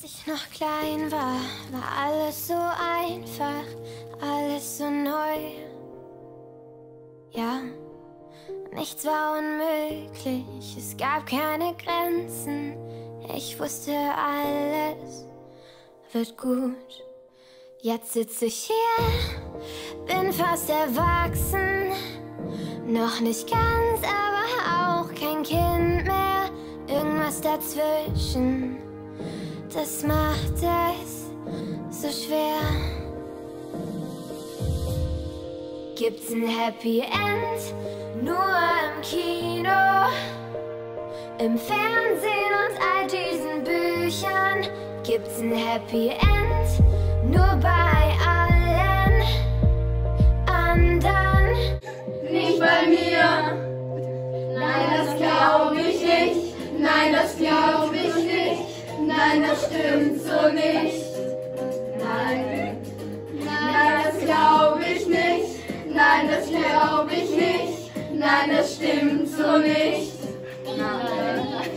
Als ich noch klein war, war alles so einfach, alles so neu. Ja, nichts war unmöglich, es gab keine Grenzen. Ich wusste, alles wird gut. Jetzt sitze ich hier, bin fast erwachsen. Noch nicht ganz, aber auch kein Kind mehr. Irgendwas dazwischen das macht es so schwer. Gibt's ein Happy End nur im Kino, im Fernsehen und all diesen Büchern? Gibt's ein Happy End nur bei allen anderen? Nicht bei mir. Nein, das glaube ich nicht. Nein, das glaube ich nicht. Nein, das stimmt so nicht. Nein, nein, das glaube ich nicht. Nein, das glaube ich nicht. Nein, das stimmt so nicht. Nein.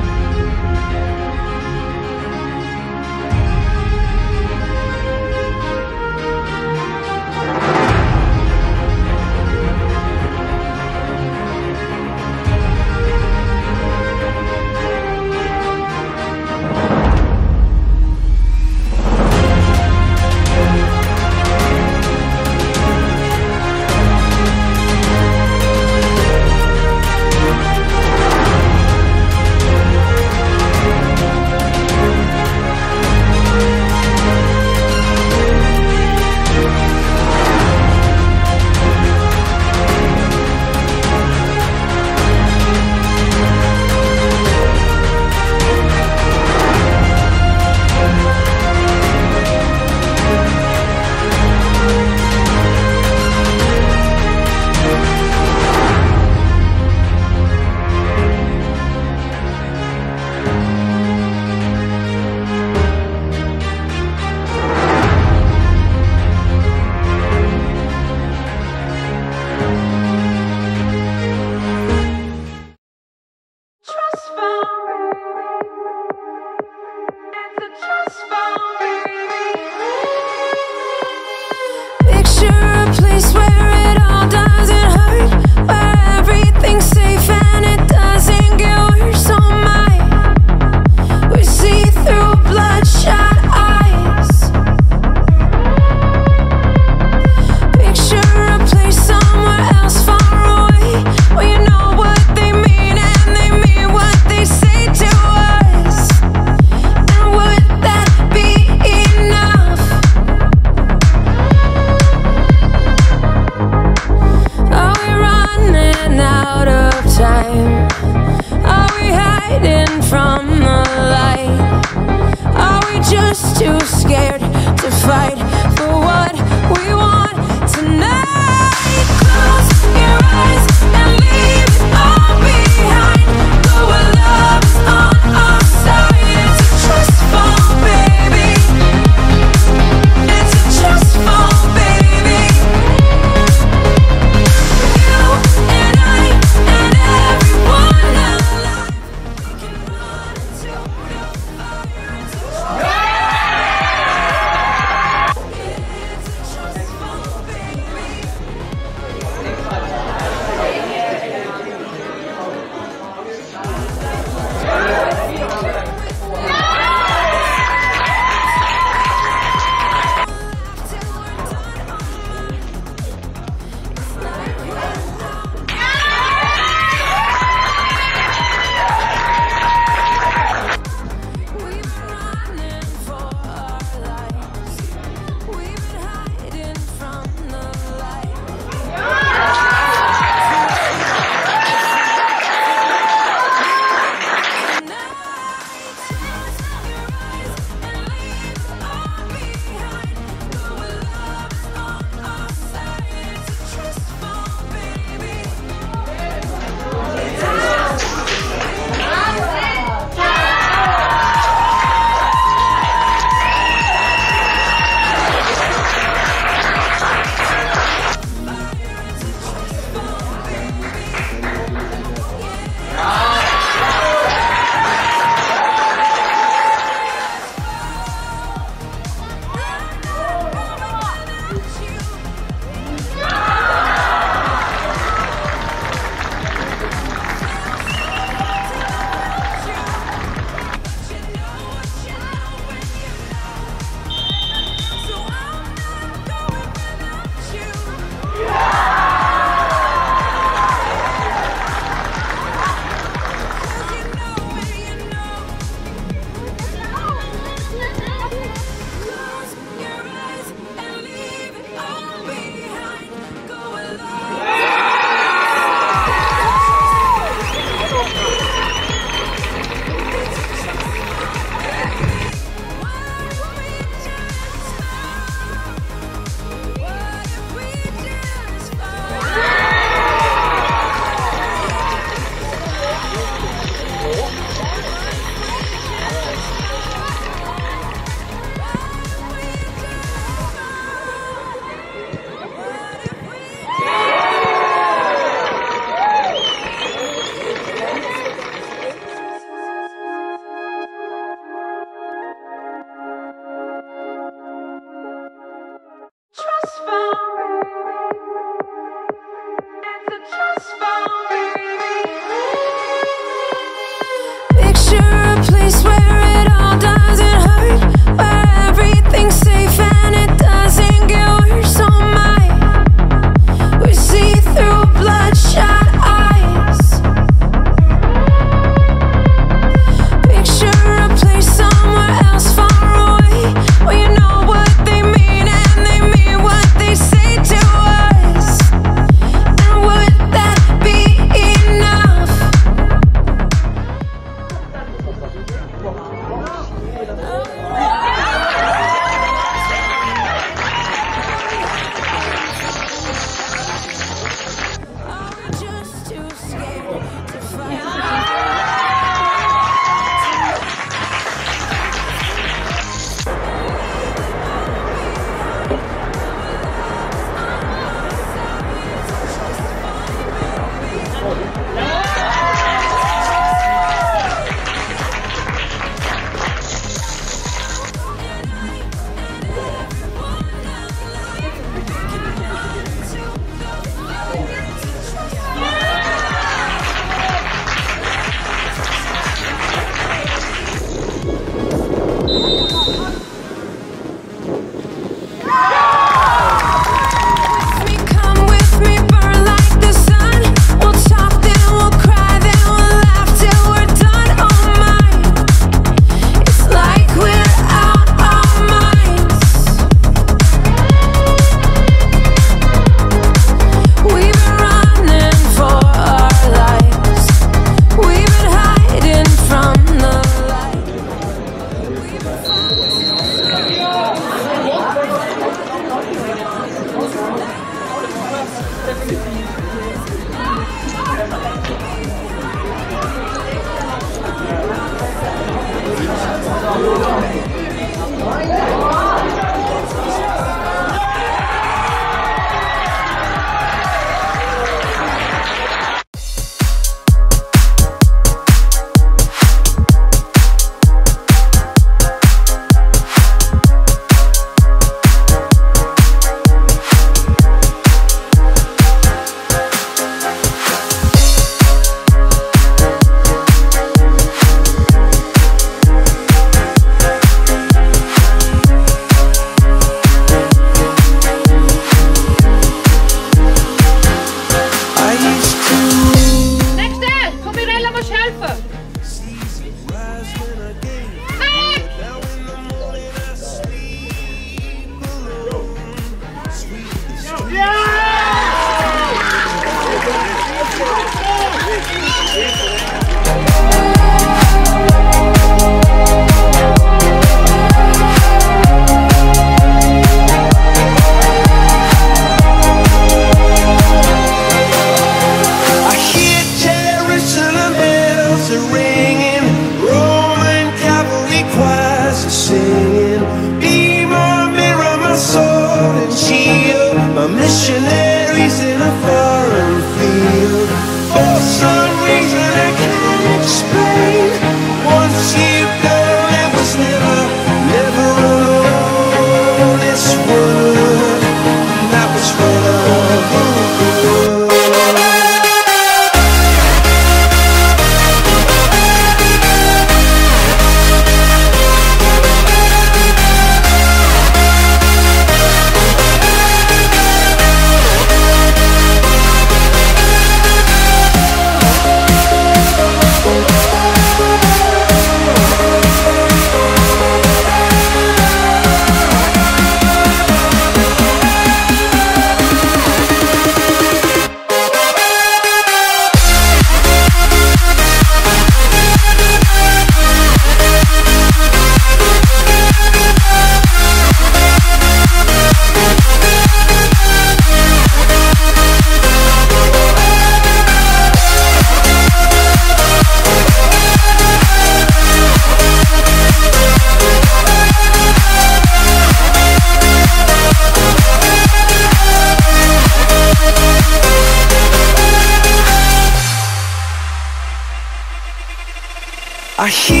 here.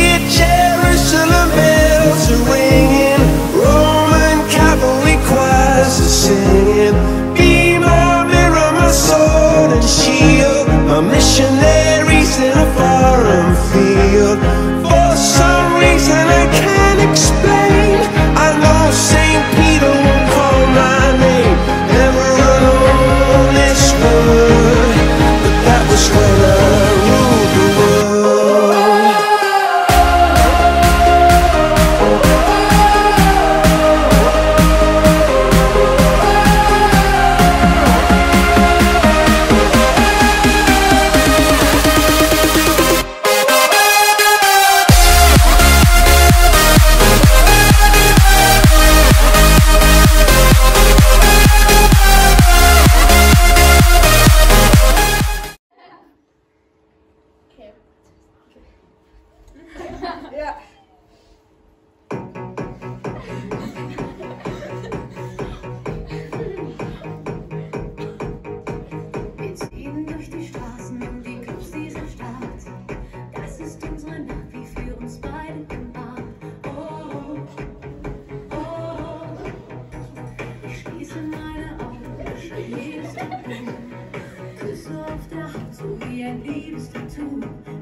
Two.